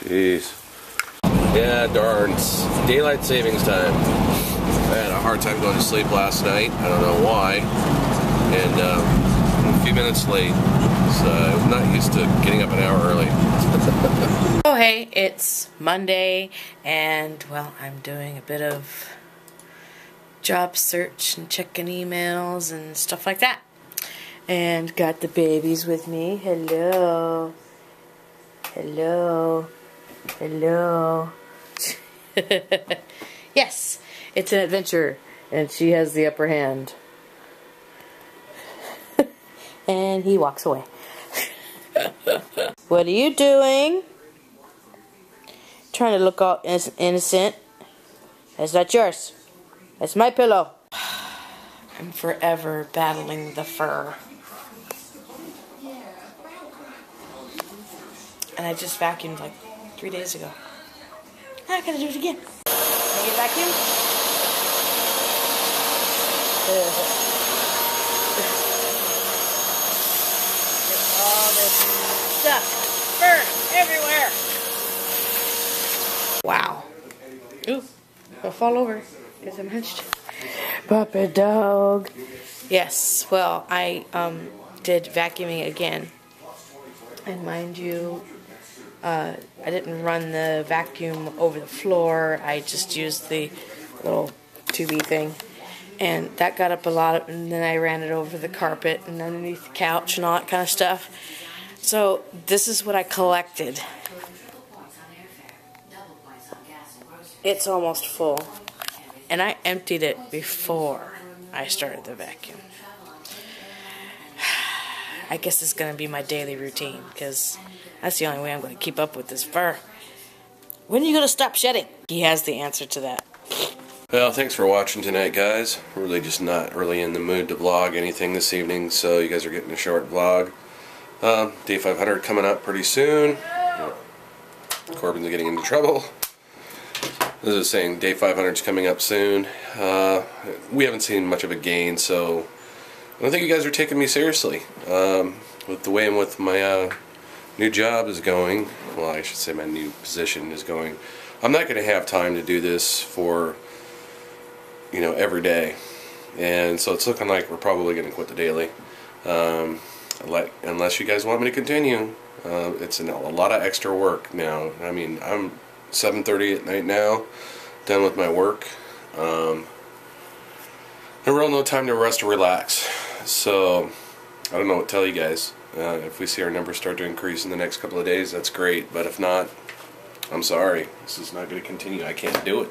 Jeez. Yeah, darn. It's daylight savings time. I had a hard time going to sleep last night. I don't know why. And um, I'm a few minutes late. So I'm not used to getting up an hour early. oh, hey, it's Monday, and well, I'm doing a bit of job search and checking emails and stuff like that. And got the babies with me. Hello. Hello. Hello. yes, it's an adventure, and she has the upper hand. and he walks away. what are you doing? Trying to look all innocent. That's not yours. That's my pillow. I'm forever battling the fur. And I just vacuumed like three days ago. I gotta do it again. Can I get vacuum? all this stuff. Fur everywhere. Wow. Ooh, I'll fall over because I'm hunched. Puppy dog. Yes, well, I um, did vacuuming again. And mind you, uh, I didn't run the vacuum over the floor. I just used the little tubey thing. And that got up a lot, and then I ran it over the carpet and underneath the couch and all that kind of stuff. So, this is what I collected. It's almost full. And I emptied it before I started the vacuum. I guess it's going to be my daily routine because that's the only way I'm going to keep up with this fur. When are you going to stop shedding? He has the answer to that. Well, thanks for watching tonight, guys. Really just not really in the mood to vlog anything this evening, so you guys are getting a short vlog. Um, day 500 coming up pretty soon. Corbin's getting into trouble. This is saying day 500 is coming up soon. Uh, we haven't seen much of a gain, so I don't think you guys are taking me seriously. Um, with the way in with my uh, new job is going, well, I should say my new position is going, I'm not going to have time to do this for, you know, every day. And so it's looking like we're probably going to quit the daily. Um, unless you guys want me to continue. Uh, it's a lot of extra work now. I mean, I'm 7.30 at night now, done with my work. Um, and real no time to rest or relax. So, I don't know what to tell you guys. Uh, if we see our numbers start to increase in the next couple of days, that's great. But if not, I'm sorry. This is not going to continue. I can't do it.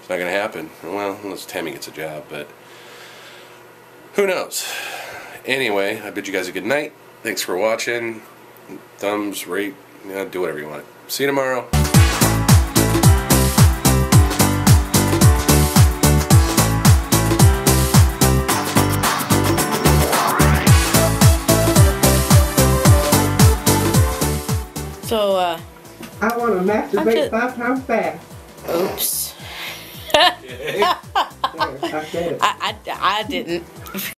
It's not going to happen. Well, unless Tammie gets a job, but who knows? Anyway, I bid you guys a good night. Thanks for watching. Thumbs, rate, do whatever you want. See you tomorrow. Masturbate just... five times fast. Oops. I, I, I didn't.